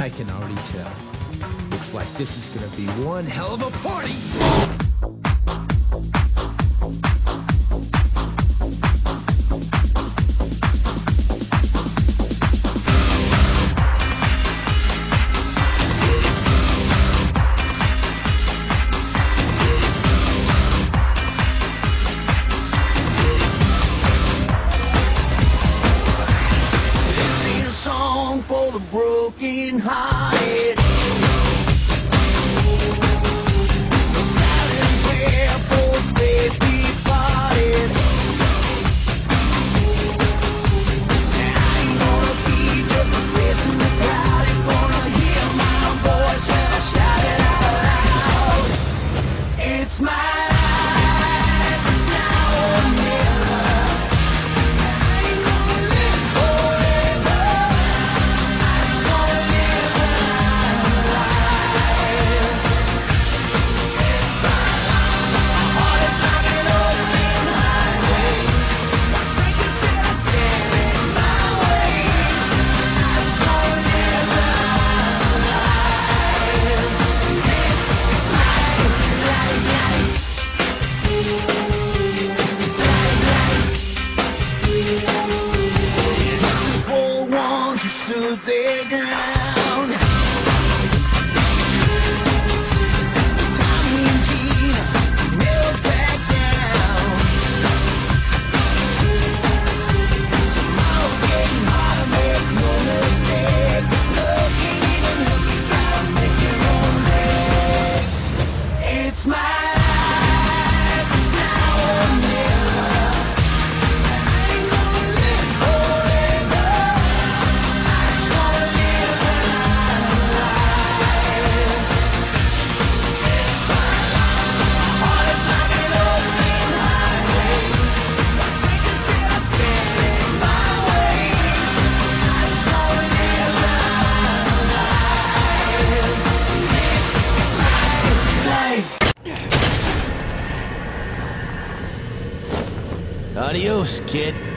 I can already tell. Looks like this is gonna be one hell of a party! broken high. their ground. Adios, kid.